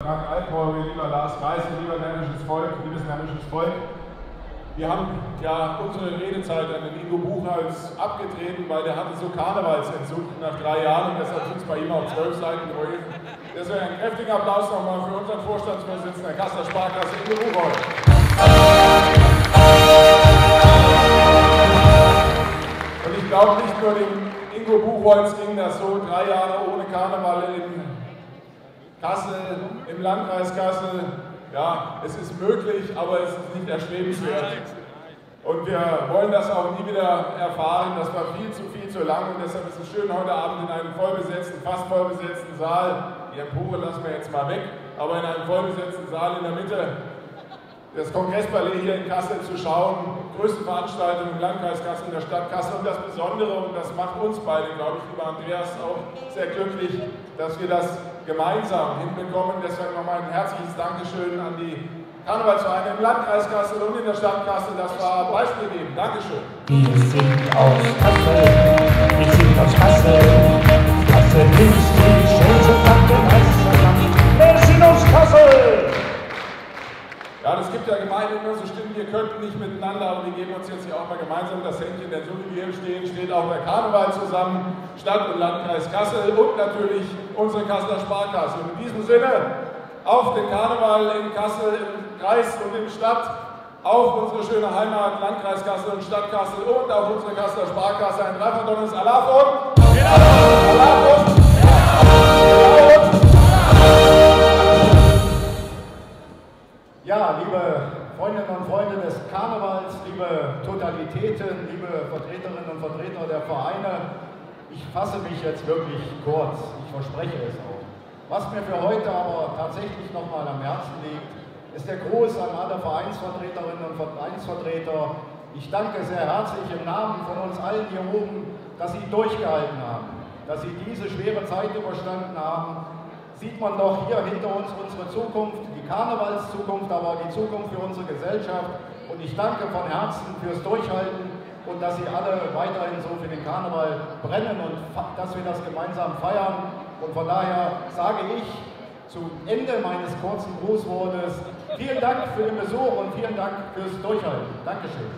Frank Alphorn, lieber Lars Reise, lieber närrisches Volk, liebes närrisches Volk. Wir haben ja unsere Redezeit an den Ingo Buchholz abgetreten, weil der hatte so Karnevalsentzug nach drei Jahren und deshalb sind es bei ihm auf zwölf Seiten geworden. Deswegen einen kräftigen Applaus nochmal für unseren Vorstandsvorsitzenden der Kasseler Sparkasse Ingo Buchholz. Und ich glaube nicht nur dem Ingo Buchholz ging das so, drei Jahre ohne Karneval in Kassel, im Landkreis Kassel. Ja, es ist möglich, aber es ist nicht erstrebenswert. Und wir wollen das auch nie wieder erfahren. Das war viel zu viel zu lang und deshalb ist es schön, heute Abend in einem vollbesetzten, fast vollbesetzten Saal, die Empore lassen wir jetzt mal weg, aber in einem vollbesetzten Saal in der Mitte das Kongressballet hier in Kassel zu schauen. Größte Veranstaltung im Landkreis Kassel, in der Stadt Kassel. Und das Besondere, und das macht uns beide, glaube ich, lieber Andreas, auch sehr glücklich, dass wir das gemeinsam hinbekommen. Deshalb nochmal ein herzliches Dankeschön an die Karnevalsvereine im Landkreis Kassel und in der Stadt Kassel. Das war Beispiel geben. Dankeschön. Wir sind aus Kassel, ja Gemeinden immer so Stimmen, wir könnten nicht miteinander, aber wir geben uns jetzt hier auch mal gemeinsam das Händchen, denn so wie wir hier stehen, steht auch der Karneval zusammen, Stadt und Landkreis Kassel und natürlich unsere Kasseler Sparkasse. Und in diesem Sinne auf den Karneval in Kassel, im Kreis und in Stadt, auf unsere schöne Heimat, Landkreis Kassel und Stadt Kassel und auf unsere Kasseler Sparkasse ein dreifach Alaf und und Alaf und Ja, liebe Freundinnen und Freunde des Karnevals, liebe Totalitäten, liebe Vertreterinnen und Vertreter der Vereine, ich fasse mich jetzt wirklich kurz, ich verspreche es auch. Was mir für heute aber tatsächlich nochmal am Herzen liegt, ist der Gruß an alle Vereinsvertreterinnen und Vereinsvertreter. Ich danke sehr herzlich im Namen von uns allen hier oben, dass Sie durchgehalten haben, dass Sie diese schwere Zeit überstanden haben. Sieht man doch hier hinter uns unsere Zukunft, Karnevalszukunft, aber die Zukunft für unsere Gesellschaft. Und ich danke von Herzen fürs Durchhalten und dass Sie alle weiterhin so für den Karneval brennen und dass wir das gemeinsam feiern. Und von daher sage ich zum Ende meines kurzen Grußwortes vielen Dank für den Besuch und vielen Dank fürs Durchhalten. Dankeschön.